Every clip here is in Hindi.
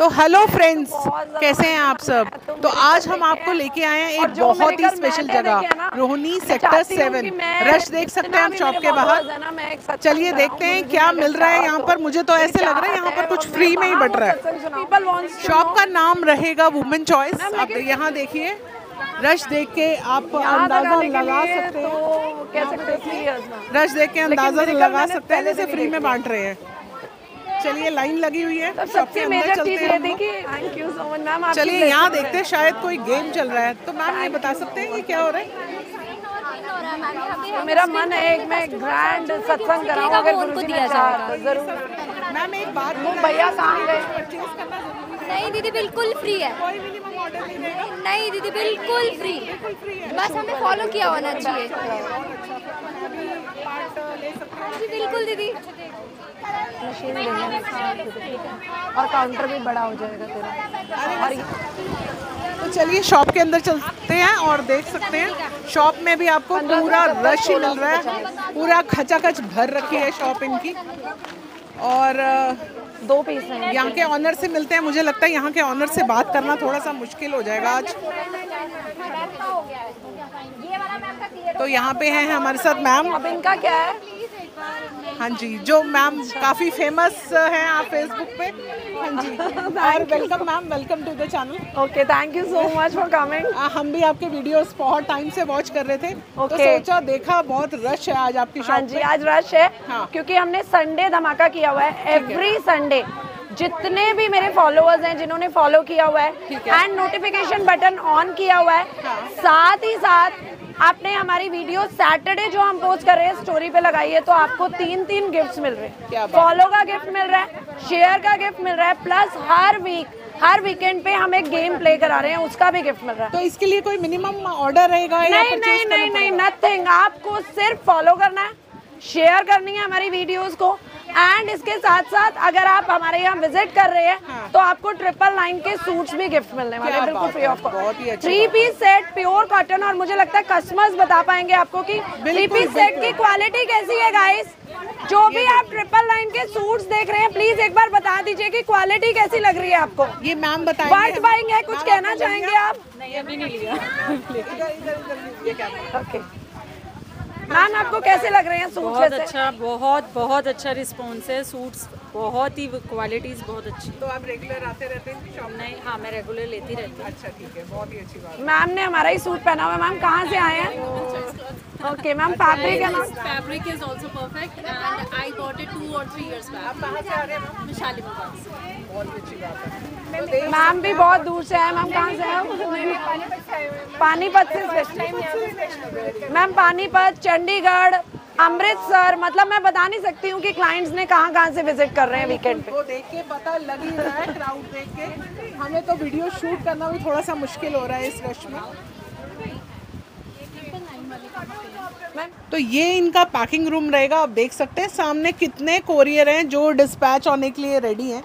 तो हेलो फ्रेंड्स कैसे हैं आप सब? तो आज हम आपको लेके आए हैं एक बहुत ही स्पेशल जगह रोहनी सेक्टर सेवन रश देख सकते हैं आप शॉप के बाहर। चलिए देखते हैं क्या मिल रहा है यहाँ पर। मुझे तो ऐसे लग रहा है यहाँ पर कुछ फ्री में ही बट रहा है। शॉप का नाम रहेगा वुमेन चॉइस आप यहाँ देखिए रश देख के आप अंदाज़ा लगा सकते हैं। रश देख के अंदाज़ा लगा सकते हैं जैसे फ्री में बांट रहे हैं। चलिए लाइन लगी हुई है। सबसे मेजर चीज़ ये कि thank you so much ma'am चलिए यहाँ देखते हैं शायद कोई गेम चल रहा है। तो मैम ये बता सकते हैं ये क्या हो रहा है? तो मेरा मन है एक मैं ग्रैंड सत्संग कराऊं अगर गुरु दिया जाए ज़रूर। मैम एक बात भैया कहाँ गए? नहीं दीदी बिल्कुल फ्री है। कोई मिनिमम ऑर्डर नहीं देगा नहीं दीदी बिल्कुल फ्री बस हमें फॉलो किया होना चाहिए। जी बिल्कुल दीदी। मशीन और काउंटर भी बड़ा हो जाएगा तेरा। और तो चलिए शॉप के अंदर चलते हैं और देख सकते हैं। शॉप में भी आपको पूरा रश ही मिल रहा है। पूरा खचाखच भर रखी है शॉप इनकी। और दो पीस हैं। यहाँ के ऑनर से मिलते हैं मुझे लगता है यहाँ के ऑनर से बात करना थोड़ा सा मुश्किल हो जाएगा आज। तो यहाँ पे हैं हमारे साथ मैम अब इनका क्या है? हाँ जी जो मैम काफ़ी फ़ेमस हैं आप फेसबुक पे। हाँ जी और welcome ma'am welcome to the channel okay thank you so much for coming हम भी आपके वीडियोस बहुत टाइम से वॉच कर रहे थे। okay. तो सोचा देखा बहुत रश है आज आपकी हाँ जी आज रश है हाँ। क्योंकि हमने संडे धमाका किया हुआ है एवरी संडे जितने भी मेरे फॉलोअर्स हैं जिन्होंने फॉलो किया हुआ है है। एंड नोटिफिकेशन बटन ऑन किया हुआ है। साथ ही साथ आपने हमारी वीडियो सैटरडे जो हम पोस्ट कर रहे हैं स्टोरी पे लगाई है तो आपको तीन तीन गिफ्ट्स मिल रहे हैं। फॉलो का गिफ्ट मिल रहा है शेयर का गिफ्ट मिल रहा है प्लस हर वीक हर वीकेंड पे हम एक गेम प्ले करा रहे हैं उसका भी गिफ्ट मिल रहा है। तो इसके लिए कोई मिनिमम ऑर्डर रहेगा नहीं नहीं नहीं नहीं नथिंग आपको सिर्फ़ फॉलो करना है शेयर करनी है हमारी वीडियोस को एंड इसके साथ साथ अगर आप हमारे यहाँ विज़िट कर रहे हैं हाँ। तो आपको ट्रिपल नाइन के सूट्स भी गिफ्ट मिलने वाले हैं। बिल्कुल फ्री ऑफ़ अच्छी three piece set pure cotton और मुझे लगता है कस्टमर्स बता पाएँगे आपको कि थ्री पीस सेट की क्वालिटी कैसी है गाइस जो भी आप ट्रिपल लाइन के सूट्स देख रहे हैं प्लीज़ एक बार बता दीजिए कि क्वालिटी कैसी लग रही है आपको। ये मैम बताएँगे। वर्थ बाइंग है कुछ कहना चाहेंगे आप? इधर इधर इधर ये क्या? ओके मैम आपको कैसे लग रहे हैं सूट बहुत अच्छा बहुत बहुत अच्छा रिस्पॉन्स है सूट्स बहुत ही क्वालिटीज बहुत अच्छी। तो आप रेगुलर आते रहते हैं? शॉप नहीं हाँ मैं रेगुलर लेती रहती हूँ। अच्छा ठीक है बहुत ही अच्छी बात मैम ने हमारा ही सूट पहना हुआ है। मैम कहाँ से आए हैं? ओके मैम फैब्रिक है ma'am fabric is also perfect and I bought it two or three years back. आप कहाँ से आ रहे हैं मैम Shalimar से। बहुत अच्छी बात है। तो मैम भी बहुत दूर से आए मैम कहाँ से आए पानीपत से मैम पानीपत चंडीगढ़ अमृतसर मतलब मैं बता नहीं सकती हूँ कि क्लाइंट्स ने कहाँ कहाँ से विज़िट कर रहे हैं वीकेंड पे। वो देख के पता लग ही रहा है क्राउड देख के। हमें तो वीडियो शूट करना भी थोड़ा सा मुश्किल हो रहा है इस रश में। तो ये इनका पैकिंग रूम रहेगा आप देख सकते हैं। सामने कितने कोरियर हैं जो डिस्पैच होने के लिए रेडी हैं।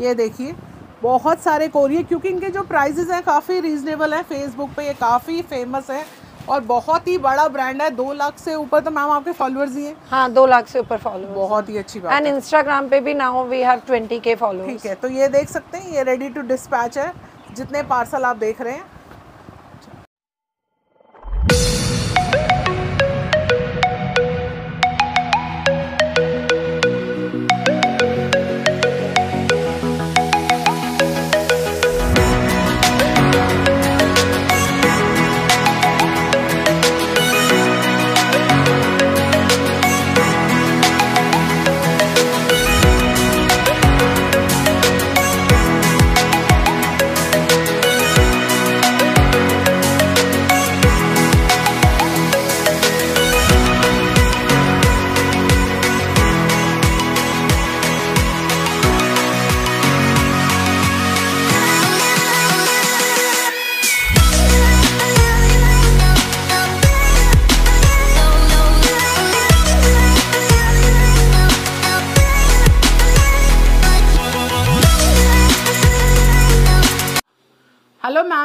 ये देखिए बहुत सारे कोरियर क्योंकि इनके जो प्राइजेज़ हैं काफ़ी रीजनेबल हैं। फेसबुक पे ये काफ़ी फ़ेमस है और बहुत ही बड़ा ब्रांड है। दो लाख से ऊपर तो मैम आपके फॉलोअर्स ही हैं। हाँ दो लाख से ऊपर फॉलो बहुत ही अच्छी बात एंड इंस्टाग्राम पे भी now we have twenty K follow ठीक है तो ये देख सकते हैं ये रेडी टू डिस्पैच है। जितने पार्सल आप देख रहे हैं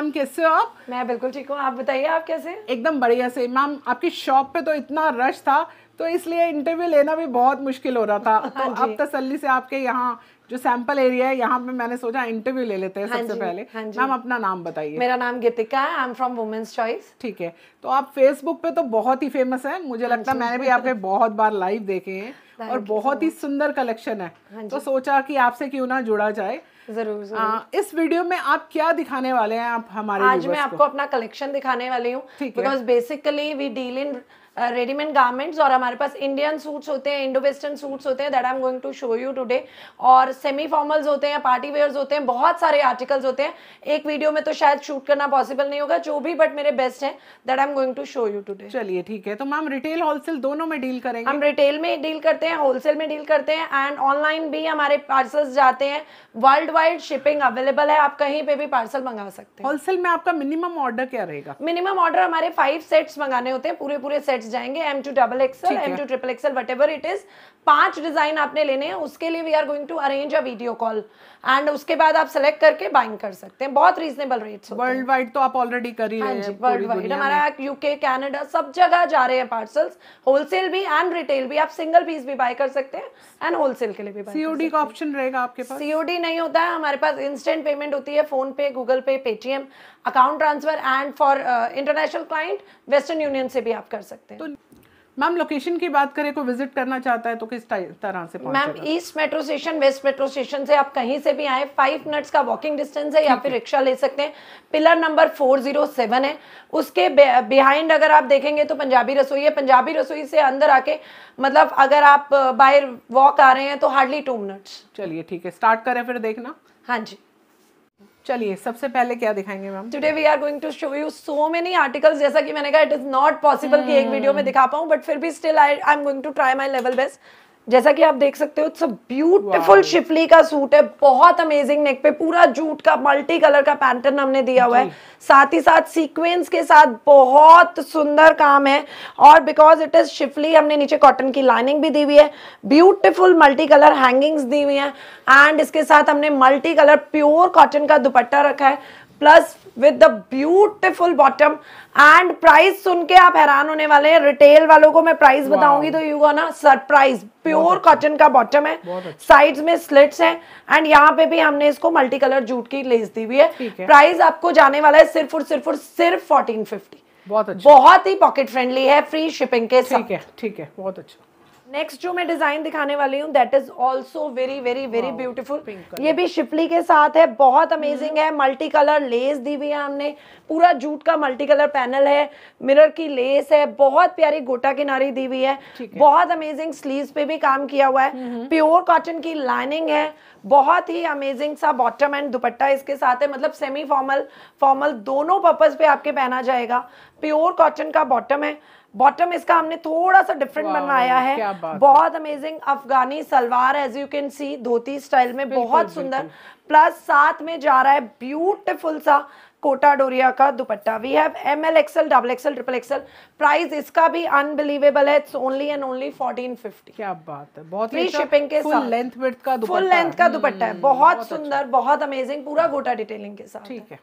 मैम कैसे हो आप? मैं बिल्कुल ठीक हूँ। आप बताइए आप कैसे एकदम बढ़िया से। मैम आपकी शॉप पे तो इतना रश था तो इसलिए इंटरव्यू लेना भी बहुत मुश्किल हो रहा था। तो हाँ अब तसल्ली से आपके यहाँ जो सैंपल एरिया है यहाँ पे मैंने सोचा इंटरव्यू ले लेते हैं हाँ सबसे पहले। हाँ मैम अपना नाम बताइए। मेरा नाम गीतिका है I am from Women's Choice ठीक है तो आप फेसबुक पे तो बहुत ही फ़ेमस है। मुझे लगता है मैंने भी आपके बहुत बार लाइव देखे हैं और बहुत ही सुंदर कलेक्शन है। तो सोचा कि आपसे क्यों ना जुड़ा जाए। ज़रूर ज़रूर। आ, इस वीडियो में आप क्या दिखाने वाले हैं आप हमारे आज मैं आपको अपना कलेक्शन दिखाने वाली हूँ। Because basically we deal in readymade garments और हमारे पास इंडियन सूट्स होते हैं इंडो वेस्टर्न सूट्स होते हैं that I am going to show you today और सेमी फॉर्मल्स होते हैं पार्टी वेयर्स होते हैं बहुत सारे आर्टिकल्स होते हैं। एक वीडियो में तो शायद शूट करना पॉसिबल नहीं होगा जो भी बट मेरे बेस्ट हैं that I am going to show you today चलिए ठीक है तो मैम रिटेल होलसेल दोनों में डील करेंगे। हम रिटेल में डील करते हैं होलसेल में डील करते हैं एंड ऑनलाइन भी हमारे पार्सल्स जाते हैं। वर्ल्ड वाइड शिपिंग अवेलेबल है आप कहीं पे भी पार्सल मंगा सकते हैं। होलसेल में आपका मिनिमम ऑर्डर क्या रहेगा? मिनिमम ऑर्डर हमारे फाइव सेट्स मंगाने होते हैं पूरे पूरे सेट्स जाएँगे M to double XL M to triple XL whatever it is पाँच डिज़ाइन आपने लेने हैं उसके लिए we are going to arrange a video call and उसके बाद आप सेलेक्ट करके बाइंग कर सकते हैं। बहुत रीजनेबल रेट्स वर्ल्ड वाइड तो आप ऑलरेडी कर ही हाँ रहे जी हैं वर्ल्ड वाइड हमारा यूके कनाडा सब जगह जा रहे हैं पार्सल्स होलसेल भी एंड रिटेल भी आप सिंगल पीस भी बाय कर सकते हैं एंड होलसेल के लिए भी बाय सीओडी का ऑप्शन रहेगा आपके पास? सीओडी नहीं होता है हमारे पास इंस्टेंट पेमेंट होती है PhonePe Google Pay Paytm account transfer and for international client Western Union से भी आप कर सकते हैं। तो मैम लोकेशन की बात करें को विज़िट करना चाहता है तो किस तरह से ma'am east metro station west metro station से आप कहीं से भी आए फाइव मिनट्स का वॉकिंग डिस्टेंस है या फिर रिक्शा ले सकते हैं। Pillar number four zero seven है। उसके बिहाइंड अगर आप देखेंगे तो पंजाबी रसोई है। पंजाबी रसोई से अंदर आके मतलब अगर आप बाय वॉक आ रहे हैं तो हार्डली टू मिनट्स चलिए ठीक है। स्टार्ट करें फिर देखना। हाँ जी। चलिए सबसे पहले क्या दिखाएँगे ma'am? Today we are going to show you so many articles जैसा कि मैंने कहा इट इज़ नॉट पॉसिबल कि एक वीडियो में दिखा पाऊँ बट फिर भी still I I am going to try my level best जैसा कि आप देख सकते हो इट्स अ ब्यूटीफुल शिफली का सूट है बहुत अमेजिंग नेक पे पूरा जूट का मल्टी कलर का पैटर्न हमने दिया हुआ है। साथ ही साथ सीक्वेंस के साथ बहुत सुंदर काम है और बिकॉज़ इट इज़ शिफली हमने नीचे कॉटन की लाइनिंग भी दी हुई है ब्यूटीफुल मल्टी कलर हैंगिंग्स दी हुई हैं एंड इसके साथ हमने मल्टी कलर प्योर कॉटन का दुपट्टा रखा है। Plus with the beautiful bottom and price सुन के आप हैरान होने वाले हैं। रिटेल वालों को मैं प्राइस बताऊँगी तो यू ना सरप्राइज़ प्योर कॉटन का बॉटम है। साइड्स में स्लिट्स हैं। एंड यहाँ पे भी हमने इसको मल्टी कलर जूट की लेस दी हुई है। है। प्राइस आपको जाने वाला है सिर्फ़ और सिर्फ़ और सिर्फ़ फोर्टीन फिफ्टी बहुत अच्छा। बहुत ही पॉकेट फ्रेंडली है। फ्री शिपिंग के ठीक है ठीक है बहुत अच्छा। नेक्स्ट जो मैं डिज़ाइन दिखाने वाली हूँ that is also very very very beautiful ये भी शिपली के साथ है बहुत अमेजिंग है। मल्टी कलर लेस दी हुई है हमने। पूरा जूट का मल्टी कलर पैनल है। मिरर की लेस है। बहुत प्यारी गोटा किनारी दी हुई है। बहुत अमेजिंग स्लीव पे भी काम किया हुआ है। प्योर कॉटन की लाइनिंग है। बहुत ही अमेजिंग सा बॉटम एंड दुपट्टा इसके साथ है। मतलब सेमी फॉर्मल फॉर्मल दोनों पर्पज पे आपके पहना जाएगा। प्योर कॉटन का बॉटम है। बॉटम इसका हमने थोड़ा सा डिफरेंट बनवाया है। है। बहुत amazing Afghani salwar as you can see dhoti style में बहुत सुंदर। प्लस साथ में जा रहा है ब्यूटीफुल सा कोटा डोरिया का dupatta. We have M L XL double XL triple XL price इसका भी अनबिलीवेबल है। It's only and only fourteen fifty क्या बात है। बहुत फ्री शिपिंग के फुल साथ। लेंथ विड्थ का फुल लेंथ का हम्म, दुपट्टा है। बहुत सुंदर बहुत अमेजिंग पूरा गोटा डिटेलिंग के साथ ठीक है।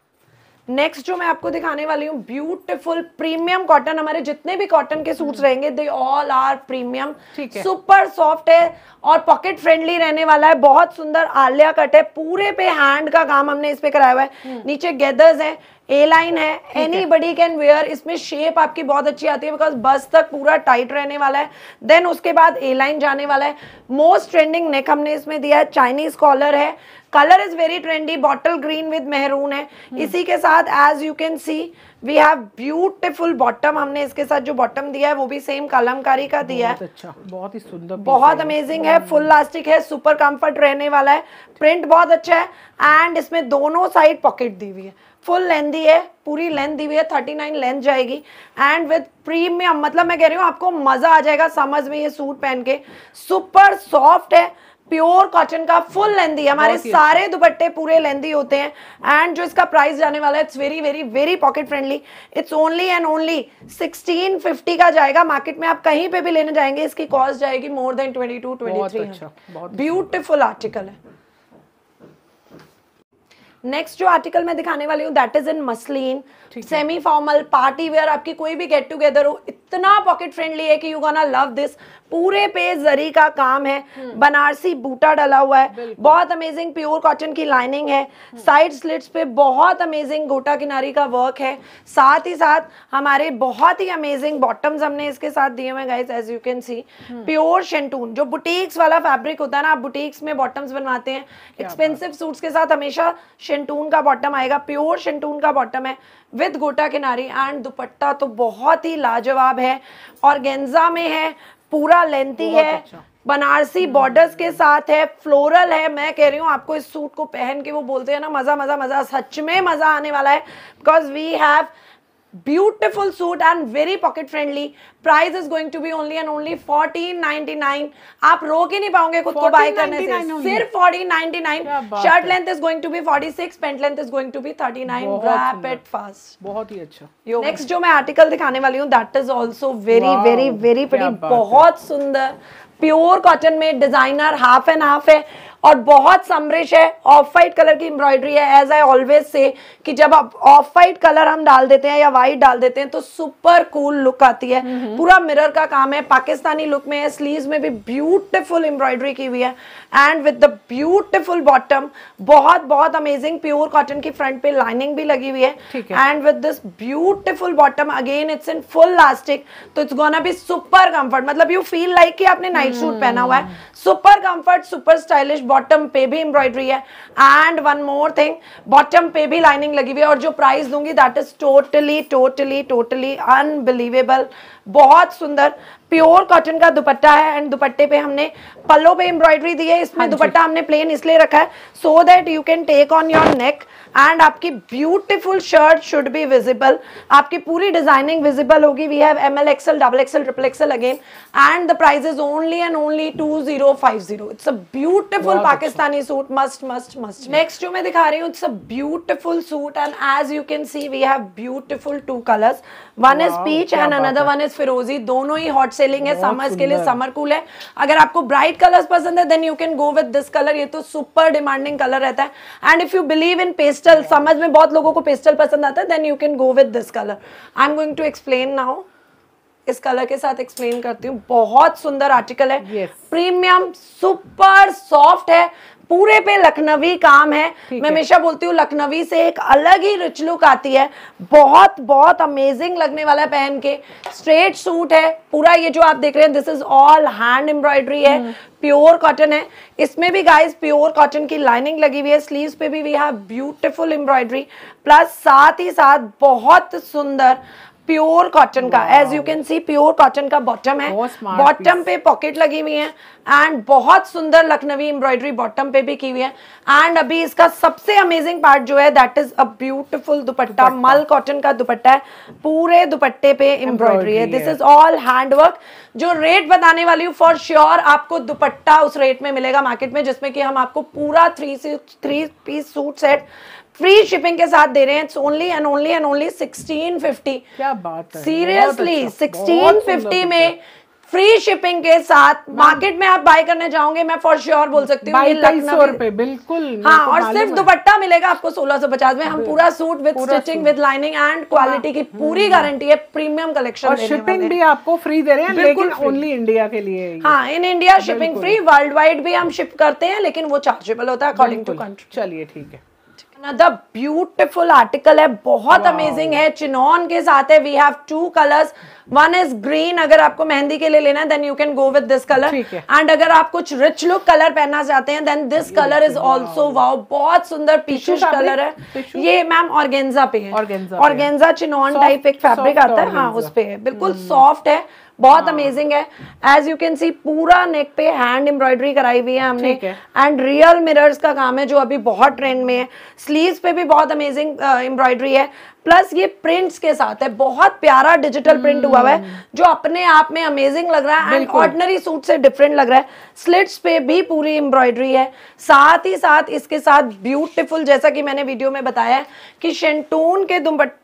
नेक्स्ट जो मैं आपको दिखाने वाली हूँ ब्यूटीफुल प्रीमियम कॉटन हमारे जितने भी कॉटन के सूट्स रहेंगे they all are premium super soft है और पॉकेट फ्रेंडली रहने वाला है। बहुत सुंदर आलिया कट है। पूरे पे हैंड का काम हमने इस पे कराया हुआ है। नीचे गेदर्स है। ए लाइन है. एनी बडी कैन वेयर इसमें शेप आपकी बहुत अच्छी आती है बिकॉज़ बस तक पूरा टाइट रहने वाला है. देन उसके बाद ए लाइन जाने वाला है. मोस्ट ट्रेंडिंग नेक हमने इसमें दिया है. चाइनीज़ कॉलर है. Colour is very trendy bottle green with maroon है. इसी के साथ as you can see we have beautiful bottom हमने इसके साथ जो बॉटम दिया है वो भी सेम कलमकारी का दिया है. बहुत अच्छा. बहुत ही सुंदर बहुत अमेजिंग है. फुल लास्टिक है. सुपर कंफर्ट रहने वाला है. प्रिंट बहुत अच्छा है. एंड इसमें दोनों साइड पॉकेट दी हुई है. फुल लेंथ दी है पूरी लेंथ दी हुई है थर्टी नाइन लेंथ जाएगी। एंड विद प्रीमियम मतलब मैं कह रही हूँ आपको मज़ा आ जाएगा समझ में ये सूट पहन के। सुपर सॉफ्ट है प्योर कॉटन का फुल लेंदी हमारे सारे दुपट्टे पूरे लेंदी होते हैं। एंड जो इसका प्राइस जाने वाला है it's very very very pocket friendly it's only and only 1650 का जाएगा। मार्केट में आप कहीं पे भी लेने जाएँगे इसकी कॉस्ट जाएगी मोर देन 22 बहुत 23 अच्छा, बहुत ब्यूटीफुल आर्टिकल है। नेक्स्ट जो आर्टिकल मैं दिखाने वाली हूँ that is in muslin semi formal party wear आपकी कोई भी गेट टुगेदर हो इतना पॉकेट फ्रेंडली है कि यू गोना लव दिस पूरे पे जरी का काम है। बनारसी बूटा डला हुआ है। बहुत अमेजिंग प्योर कॉटन की लाइनिंग है। साइड स्लिट्स पे बहुत अमेजिंग गोटा किनारी का वर्क है। साथ ही साथ हमारे बहुत ही अमेजिंग बॉटम्स हमने इसके साथ दिए हुए guys as you can see pure शेंटून जो बुटीक्स वाला फैब्रिक होता है ना आप बुटीक्स में बॉटम्स बनवाते हैं। एक्सपेंसिव सूट्स के साथ हमेशा शेंटून का बॉटम आएगा। प्योर शेंटून का बॉटम है। विद गोटा किनारी एंड दुपट्टा तो बहुत ही लाजवाब है और गेंजा में है पूरा लेंथी है अच्छा। बनारसी बॉर्डर्स के साथ है फ्लोरल है मैं कह रही हूँ आपको इस सूट को पहन के वो बोलते हैं ना मज़ा मज़ा मज़ा सच में मज़ा आने वाला है because we have beautiful suit and very pocket friendly. Price is going to be only and only 1499 आप रोक ही नहीं पाओगे खुद को बाय करने से। सिर्फ़ 1499 shirt length is going to be 46 pant length is going to be 39 बहुत रैप सुंदर। इट फास्ट बहुत ही अच्छा। नेक्स्ट जो मैं आर्टिकल दिखाने वाली हूँ that is also very very very pretty बहुत सुंदर। प्योर कॉटन में डिज़ाइनर हाफ़ एंड हाफ़ है। और बहुत समरिश है। ऑफ़ वाइट कलर की एम्ब्रॉयडरी है। एज आई ऑलवेज से कि जब आप ऑफ़ वाइट कलर हम डाल देते हैं या वाइट डाल देते हैं तो सुपर कूल लुक आती है। पूरा मिरर का काम है। पाकिस्तानी लुक में है। स्लीव्स में भी ब्यूटीफुल एम्ब्रॉयडरी की हुई है। And with the beautiful bottom बहुत बहुत अमेजिंग प्योर कॉटन की फ्रंट पे लाइनिंग भी लगी हुई है। And with this beautiful bottom again it's in full elastic तो it's gonna be super comfort मतलब यू फील लाइक कि आपने नाइट सूट पहना हुआ है। Super comfort super stylish bottom पे भी एम्ब्रॉयडरी है. And one more thing bottom पे भी लाइनिंग लगी हुई है और जो प्राइस दूँगी that is totally totally totally unbelievable बहुत सुंदर. प्योर कॉटन का दुपट्टा है एंड दुपट्टे पे हमने पल्लो पे एम्ब्रॉयडरी दी है इसमें दुपट्टा हमने प्लेन इसलिए रखा है so that you can take on your neck and आपकी beautiful shirt should be visible आपकी पूरी डिज़ाइनिंग विजिबल होगी। We have M L XL double XL triple XL again and the price is only and only two zero five zero it's a beautiful Pakistani suit must must must next जो। मैं दिखा रही हूँ it's a beautiful suit and as you can see we have beautiful two colours one is peach and another one is फिरोजी। दोनों ही हॉट सेलिंग है समर्स के लिए समर कूल है। अगर आपको ब्राइट कलर्स पसंद है then you can go with this colour ये तो सुपर डिमांडिंग कलर रहता है। And if you believe in pastel समझ में बहुत लोगों को पेस्टल पसंद आता है then you can go with this colour I am going to explain now इस कलर के साथ एक्सप्लेन करती हूँ। बहुत सुंदर आर्टिकल है. प्रीमियम सुपर सॉफ्ट है। पूरे पे लखनवी काम है। मैं हमेशा बोलती हूँ लखनवी से एक अलग ही रिच लुक आती है। बहुत बहुत अमेजिंग लगने वाला है पहन के। स्ट्रेट सूट है। पूरा ये जो आप देख रहे हैं this is all hand embroidery है। प्योर कॉटन है। इसमें भी गाइस प्योर कॉटन की लाइनिंग लगी हुई है। स्लीव्स पे भी we have beautiful embroidery plus साथ ही साथ बहुत सुंदर प्योर कॉटन का। As you can see pure cotton का बॉटम है। बॉटम पे पॉकेट लगी हुई है एंड बहुत सुंदर लखनवी एम्ब्रॉयडरी बॉटम पे भी की हुई है। एंड अभी इसका सबसे अमेजिंग पार्ट जो है that is a beautiful dupatta मल कॉटन का दुपट्टा है। पूरे दुपट्टे पे एम्ब्रॉयडरी है। दिस इज़ ऑल हैंडवर्क जो रेट बताने वाली हूँ फॉर श्योर आपको दुपट्टा उस रेट में मिलेगा मार्केट में जिसमें कि हम आपको पूरा three three piece suit set free shipping के साथ दे रहे हैं। It's only and only and only sixteen fifty क्या बात है? सीरियसली सिक्सटीन फिफ्टी में फ्री शिपिंग के साथ मार्केट में आप बाय करने जाओगे मैं फॉर श्योर बोल सकती हूँ रुपए बिल्कुल हाँ और सिर्फ़ दुपट्टा मिलेगा आपको सोलह सौ पचास में। हम पूरा suit with stitching with lining and quality की पूरी गारंटी है प्रीमियम कलेक्शन और शिपिंग भी आपको फ्री दे रहे हैं बिल्कुल लेकिन ओनली इंडिया के लिए हाँ। In India shipping free world wide भी हम शिप करते हैं लेकिन वो चार्जेबल होता है अकॉर्डिंग टू कंट्री चलिए ठीक है। Another ब्यूटिफुल आर्टिकल है बहुत अमेजिंग है। चिनॉन के साथ है we have two colours one is green अगर आपको मेहंदी के लिए लेना है then you can go with this colour and अगर आप कुछ रिच लुक कलर पहनना चाहते हैं then this colour is also wow बहुत सुंदर fabric? कलर है। ये मैम ऑर्गेन्जा पे है। ऑर्गेन्जा चिनॉन टाइप एक फैब्रिक आता है। हाँ। उस पे है। बिल्कुल सॉफ्ट है। बहुत अमेजिंग है। एज यू कैन सी पूरा नेक पे हैंड एम्ब्रॉयडरी कराई हुई है हमने। एंड रियल मिरर्स का काम है जो अभी बहुत ट्रेंड में है। स्लीव्स पे भी बहुत अमेजिंग एम्ब्रॉयडरी है। प्लस ये प्रिंट्स के साथ है बहुत प्यारा डिजिटल प्रिंट हुआ हुआ है जो अपने आप में अमेजिंग लग रहा है एंड। ऑर्डिनरी सूट से डिफरेंट लग रहा है। स्लिट्स पे भी पूरी एम्ब्रॉयडरी है साथ ही साथ इसके साथ ब्यूटीफुल जैसा कि मैंने वीडियो में बताया है कि शेंटून के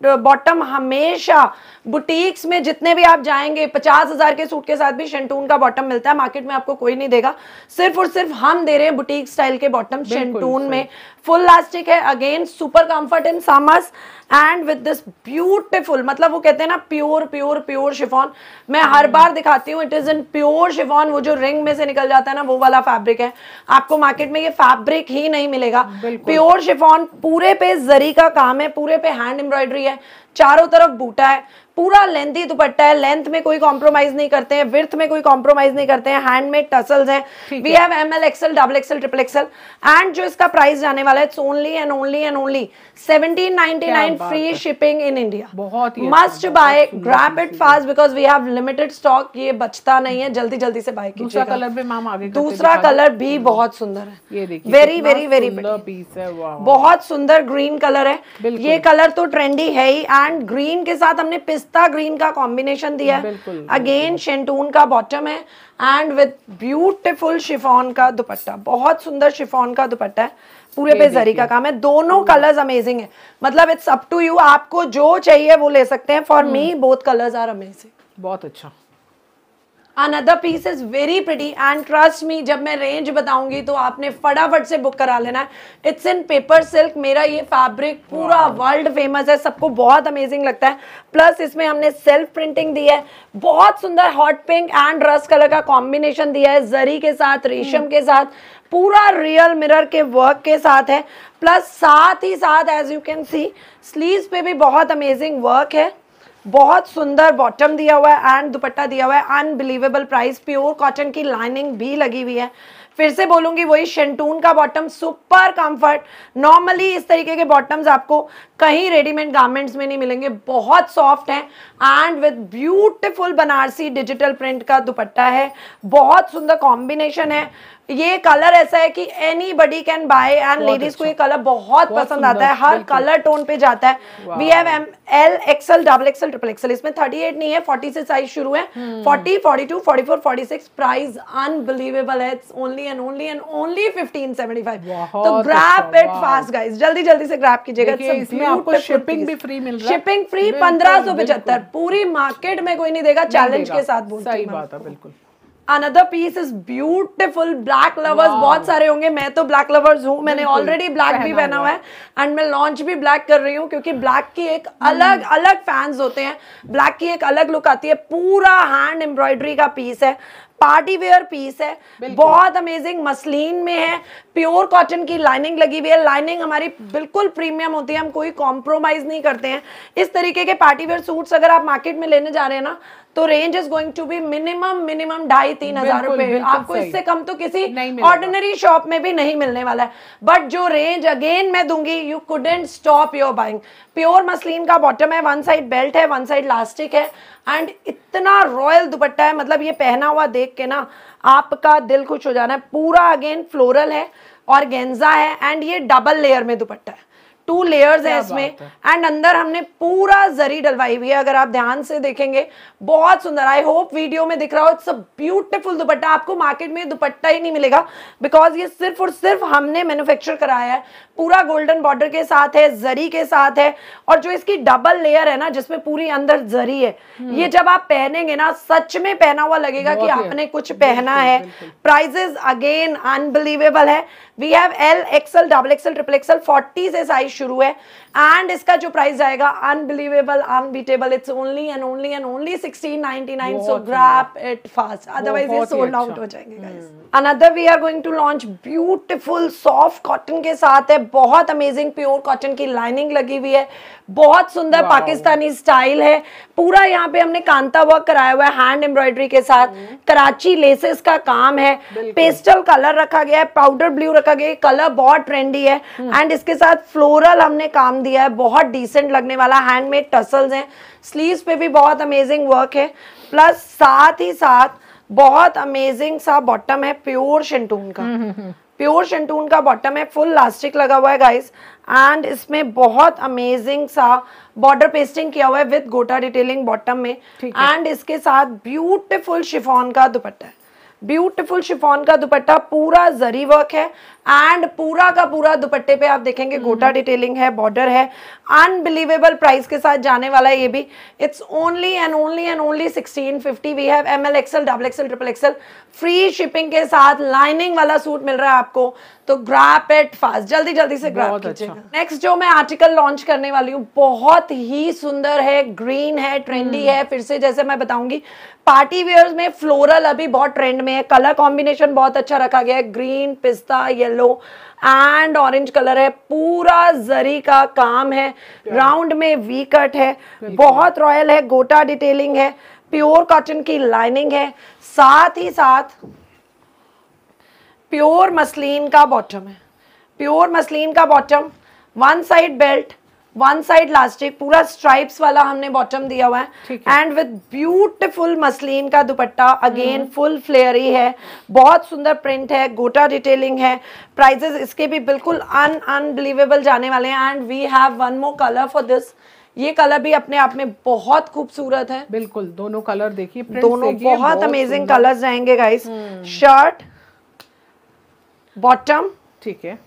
बॉटम हमेशा बुटीक्स में जितने भी आप जाएँगे पचास हज़ार के सूट के साथ भी शेंटून का बॉटम मिलता है। मार्केट में आपको कोई नहीं देगा। सिर्फ़ और सिर्फ़ हम दे रहे हैं बुटीक स्टाइल के बॉटम शेंटून में। फुल लास्टिक है again super comfort in summers and with this beautiful मतलब वो कहते हैं ना pure pure pure pure chiffon मैं हर बार दिखाती हूँ it is in pure chiffon वो जो रिंग में से निकल जाता है ना वो वाला फैब्रिक है। आपको मार्केट में ये फैब्रिक ही नहीं मिलेगा। प्योर शिफॉन पूरे पे जरी का काम है पूरे पे हैंड एम्ब्रॉयडरी है चारों तरफ़ बूटा है। पूरा लेंथी दुपट्टा है लेंथ में कोई कॉम्प्रोमाइज नहीं करते हैं विर्थ में कोई कॉम्प्रोमाइज नहीं करते हैं हैंडमेड टसल्स हैं। We have M L XL double XL triple XL and जो इसका प्राइस जाने वाला है it's only and only and only 1799 free shipping in India बहुत must buy grab it fast because we have limited stock ये बचता नहीं है जल्दी जल्दी से बाय दूसरा कलर भी मैम आगे दूसरा कलर भी बहुत सुंदर है। ये देखिए वेरी वेरी वेरी पीस है बहुत सुंदर ग्रीन कलर है। ये कलर तो ट्रेंडी है ही। एंड ग्रीन के साथ हमने पिस्ता ग्रीन का कॉम्बिनेशन दिया है। अगेन शेंटून का बॉटम है। एंड विद ब्यूटिफुल शिफॉन का दुपट्टा बहुत सुंदर शिफॉन का दुपट्टा है। पूरे पे जरी का काम है। दोनों कलर्स अमेजिंग है। मतलब इट्स अप टू यू आपको जो चाहिए वो ले सकते हैं। For me both colours are amazing बहुत अच्छा। Another piece is very pretty and trust me जब मैं रेंज बताऊँगी तो आपने फटाफट से बुक करा लेना है। इट्स इन पेपर सिल्क मेरा ये फैब्रिक पूरा वर्ल्ड फ़ेमस है। सबको बहुत अमेजिंग लगता है। प्लस इसमें हमने सेल्फ प्रिंटिंग दी है। बहुत सुंदर hot pink and rust colour का कॉम्बिनेशन दिया है। जरी के साथ रेशम के साथ पूरा रियल मिरर के वर्क के साथ है। प्लस साथ ही साथ as you can see sleeves पे भी बहुत अमेजिंग वर्क है। बहुत सुंदर बॉटम दिया हुआ है एंड दुपट्टा दिया हुआ है। अनबिलीवेबल प्राइस प्योर कॉटन की लाइनिंग भी लगी हुई है। फिर से बोलूँगी वही शेंटून का बॉटम सुपर कंफर्ट नॉर्मली इस तरीके के बॉटम्स आपको कहीं रेडीमेड गारमेंट्स में नहीं मिलेंगे। बहुत सॉफ्ट हैं and with beautiful Banarasi digital print का दुपट्टा है। बहुत सुंदर कॉम्बिनेशन है। ये कलर ऐसा है कि anybody can buy and ladies को ये कलर बहुत बहुत पसंद आता है। हर कलर टोन पे जाता है। We have M L XL double XL triple XL इसमें 38 नहीं है 40 से साइज़ शुरू है। 40 42 44 46 प्राइस अनबिलीवेबल है। It's only and only and only 1575 तो ग्रैब अच्छा, इट फास्ट गाइस जल्दी जल्दी से ग्रैब कीजिएगा। इसमें आपको shipping भी free मिल रहा है। शिपिंग फ्री बिल्कुल, पंद्रह सौ पचहत्तर। बिल्कुल। पूरी मार्केट में कोई नहीं देगा चैलेंज के साथ बोलती सही हूँ बात है बिल्कुल। Another piece is beautiful black lovers बहुत सारे होंगे। मैं तो ब्लैक लवर्स हूँ। मैंने ऑलरेडी ब्लैक भी पहना हुआ है। एंड मैं लॉन्च भी ब्लैक कर रही हूँ क्योंकि ब्लैक की एक अलग अलग फैंस होते हैं। ब्लैक की एक अलग लुक आती है। पूरा हैंड एम्ब्रॉयडरी का पीस है। पार्टी वेयर पीस है। बहुत अमेजिंग मसलिन में है। प्योर कॉटन की लाइनिंग लगी हुई है। लाइनिंग हमारी बिल्कुल प्रीमियम होती है। हम कोई कॉम्प्रोमाइज नहीं करते हैं। इस तरीके के पार्टी वेयर सूट्स अगर आप मार्केट में लेने जा रहे हैं ना तो range is going to be minimum minimum ढाई तीन हज़ार रुपए। आपको इससे कम तो किसी ऑर्डिनरी शॉप में भी नहीं मिलने वाला है। बट जो रेंज अगेन मैं दूँगी you couldn't stop your buying pure muslin का बॉटम है वन साइड बेल्ट है वन साइड लास्टिक है। एंड इतना रॉयल दुपट्टा है मतलब ये पहना हुआ देख के ना आपका दिल खुश हो जाना है। पूरा अगेन फ्लोरल है और गेंजा है एंड ये डबल लेयर में दुपट्टा है। टू लेयर्स है इसमें। एंड अंदर हमने पूरा जरी डलवाई हुई है अगर आप ध्यान से देखेंगे। बहुत सुंदर। आई होप वीडियो में दिख रहा हो इट्स अ ब्यूटीफुल दुपट्टा। आपको मार्केट में दुपट्टा ही नहीं मिलेगा बिकॉज़ ये सिर्फ़ और सिर्फ़ हमने मैन्युफैक्चर कराया है। पूरा गोल्डन बॉर्डर के साथ है जरी के साथ है और जो इसकी डबल लेयर है ना जिसमें पूरी अंदर जरी है ये जब आप पहनेंगे ना सच में पहना हुआ लगेगा कि आपने कुछ पहना है। प्राइजेस अगेन अनबिलीवेबल है। We have L XL double XL triple XL 40 से साइज़ शुरू है। एंड इसका जो प्राइस जाएगा unbelievable unbeatable it's only and only and only 1699 so grab it fast otherwise ये सोल्ड आउट अच्छा। हो जाएँगे guys another we are going to launch beautiful soft cotton के साथ है। बहुत अमेजिंग प्योर कॉटन की लाइनिंग लगी हुई है। बहुत सुंदर पाकिस्तानी स्टाइल है। पूरा यहाँ पे हमने कांता वर्क कराया हुआ है हैंड एम्ब्रॉयडरी के साथ। कराची लेसेस का काम है। पेस्टल कलर रखा गया है पाउडर ब्लू रखा गया है। कलर बहुत ट्रेंडी है। एंड इसके साथ फ्लोरल हमने काम दिया है। बहुत डिसेंट लगने वाला। हैंडमेड टसल्स हैं। स्लीव्स पे भी बहुत अमेजिंग वर्क है। प्लस साथ ही साथ बहुत अमेजिंग सा बॉटम है प्योर शेंटून का। प्योर शेंटून का बॉटम है फुल लास्टिक लगा हुआ है गाइस एंड इसमें बहुत अमेजिंग सा बॉर्डर पेस्टिंग किया हुआ है विद गोटा डिटेलिंग बॉटम में. एंड इसके साथ ब्यूटिफुल शिफॉन का दुपट्टा है. ब्यूटिफुल शिफॉन का दुपट्टा पूरा जरी वर्क है. एंड पूरा का पूरा दुपट्टे पे आप देखेंगे गोटा डिटेलिंग है बॉर्डर है। अनबिलीवेबल प्राइस के साथ जाने वाला है ये भी। It's only and only and only sixteen fifty we have M L XL double XL triple XL free shipping के साथ लाइनिंग वाला सूट मिल रहा है आपको। तो ग्रैप इट फास्ट जल्दी जल्दी से ग्रैप कीजिएगा। अच्छा। नेक्स्ट जो मैं आर्टिकल लॉन्च करने वाली हूँ बहुत ही सुंदर है ग्रीन है ट्रेंडी हम्म। है। फिर से जैसे मैं बताऊँगी पार्टी वेयर में फ्लोरल अभी बहुत ट्रेंड में है। कलर कॉम्बिनेशन बहुत अच्छा रखा गया है। ग्रीन पिस्ता येलो एंड ऑरेंज कलर है पूरा जरी का काम है। राउंड में वी कट है। बहुत रॉयल है गोटा डिटेलिंग है। प्योर कॉटन की लाइनिंग है। साथ ही साथ प्योर मसलिन का बॉटम है। प्योर मसलिन का bottom one side belt one side elastic पूरा स्ट्राइप्स वाला हमने बॉटम दिया हुआ है। एंड विद ब्यूटिफुल मसलिन का दुपट्टा अगेन फुल फ्लेयरी है बहुत सुंदर प्रिंट है गोटा डिटेलिंग है। प्राइजेस इसके भी बिल्कुल अन अनबिलीवेबल जाने वाले हैं। And we have one more colour for this ये कलर भी अपने आप में बहुत खूबसूरत है। बिल्कुल दोनों कलर देखिए दोनों देखिए, बहुत अमेजिंग। कलर्स रहेंगे गाइस शर्ट बॉटम ठीक है।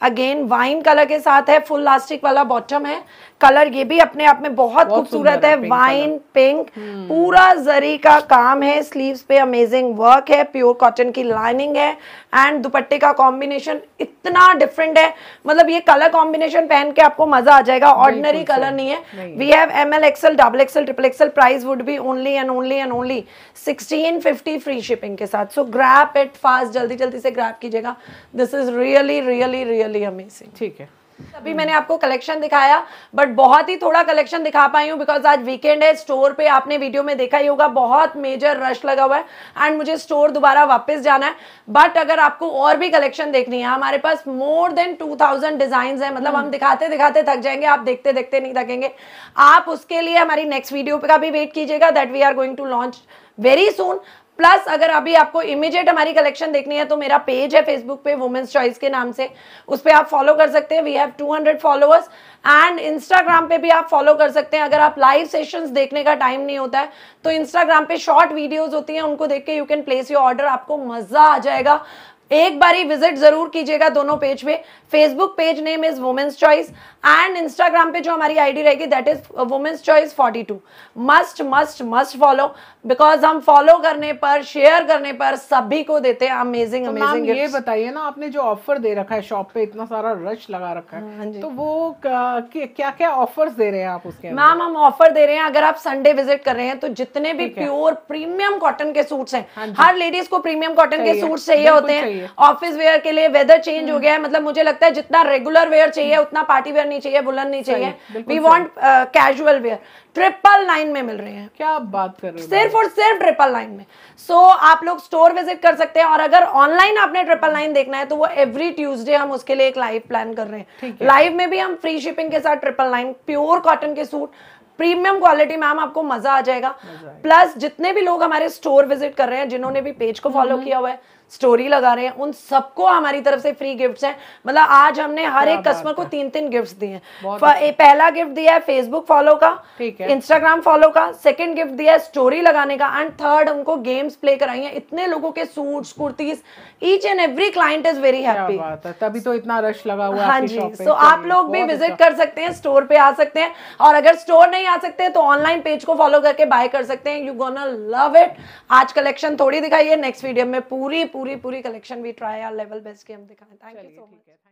अगेन वाइन कलर के साथ है फुल लास्टिक वाला बॉटम है। कलर ये भी अपने आप में बहुत खूबसूरत है है, वाइन पिंक पूरा जरी का काम है स्लीव्स पे अमेजिंग वर्क है प्योर कॉटन की लाइनिंग है। एंड दुपट्टे का कॉम्बिनेशन इतना डिफरेंट है। मतलब ये कलर कॉम्बिनेशन पहन के आपको मज़ा आ जाएगा। ऑर्डिनरी कलर नहीं है। We have M L XL double XL triple XL price would be only and only and only sixteen fifty free shipping के साथ। सो ग्रैप इट फास्ट जल्दी जल्दी से ग्रैप कीजिएगा। This is really really really amazing ठीक है। अभी मैंने आपको कलेक्शन दिखाया बट बहुत ही थोड़ा कलेक्शन दिखा पाई हूँ बिकॉज़ आज वीकेंड है स्टोर पे आपने वीडियो में देखा ही होगा बहुत मेजर रश लगा हुआ है एंड मुझे स्टोर दोबारा वापस जाना है। बट अगर आपको और भी कलेक्शन देखनी है हमारे पास more than two thousand design है मतलब हम दिखाते दिखाते थक जाएँगे आप देखते देखते नहीं थकेंगे। आप उसके लिए हमारी नेक्स्ट वीडियो का भी वेट कीजिएगा that we are going to launch very soon plus अगर अभी आपको इमीडिएट हमारी कलेक्शन देखनी है तो मेरा पेज है फेसबुक पे वुमेन्स चॉइस के नाम से। उस पर आप फॉलो कर सकते हैं। We have 200 followers and Instagram पे भी आप फॉलो कर सकते हैं। अगर आप लाइव सेशंस देखने का टाइम नहीं होता है तो इंस्टाग्राम पे शॉर्ट वीडियोस होती हैं। उनको देख के you can place your order आपको मज़ा आ जाएगा। एक बारी विज़िट ज़रूर कीजिएगा दोनों पेज पे Facebook page name is women's choice and Instagram पे जो हमारी आईडी रहेगी that is women's choice 42 must must must follow because हम फॉलो करने पर शेयर करने पर सभी को देते हैं अमेजिंग तो अमेजिंग ये बताइए ना आपने जो ऑफ़र दे रखा है शॉप पे इतना सारा रश लगा रखा हाँ है। तो वो क्या क्या ऑफर्स दे रहे हैं आप उसके मैम हम ऑफ़र दे रहे हैं अगर आप संडे विज़िट कर रहे हैं तो जितने भी प्योर प्रीमियम कॉटन के सूट्स हाँ हैं हर लेडीज़ को प्रीमियम कॉटन के सूट्स चाहिए होते हैं। चाहिए। ऑफ़िस वेयर के लिए वेदर चेंज हो गया है। मतलब मुझे लगता है जितना रेगुलर वेयर चाहिए उतना पार्टी वेयर नहीं चाहिए वुलन नहीं चाहिए। We. Want casual wear triple nine में मिल रहे हैं। क्या आप बात कर रहे हो सिर्फ़ और सिर्फ़ ट्रिपल नाइन में। सो so, आप लोग स्टोर विज़िट कर सकते हैं और अगर ऑनलाइन आपने ट्रिपल नाइन देखना है तो वो एवरी ट्यूसडे हम उसके लिए एक लाइव प्लान कर रहे हैं। लाइव में भी हम फ्री शिपिंग के साथ ट्रिपल नाइन प्योर कॉटन के सूट प्रीमियम क्वालिटी मैम आपको मज़ा आ जाएगा। प्लस जितने भी लोग हमारे स्टोर विज़िट कर रहे हैं जिन्होंने भी पेज को फॉलो किया हुआ है स्टोरी लगा रहे हैं। उन सबको हमारी तरफ़ से फ्री गिफ्ट्स हैं। मतलब आज हमने हर एक कस्टमर को तीन तीन गिफ्ट्स दिए हैं। पहला गिफ्ट दिया है फेसबुक फॉलो का। इंस्टाग्राम फॉलो का सेकंड गिफ्ट दिया है स्टोरी लगाने का एंड थर्ड उनको गेम्स प्ले कराई हैं। इतने लोगों के suits kurtis each and every client is very happy तभी तो इतना रश लगा हुआ हाँ जी सो आप लोग भी विज़िट अच्छा। कर सकते हैं स्टोर पे आ सकते हैं। और अगर स्टोर नहीं आ सकते तो ऑनलाइन पेज को फॉलो करके बाय कर सकते हैं। यू गोना लव इट आज कलेक्शन थोड़ी दिखाई है। नेक्स्ट वीडियो में पूरी पूरी पूरी कलेक्शन भी ट्राई आर लेवल बेस्ट के हम दिखाएँ। Thank you so much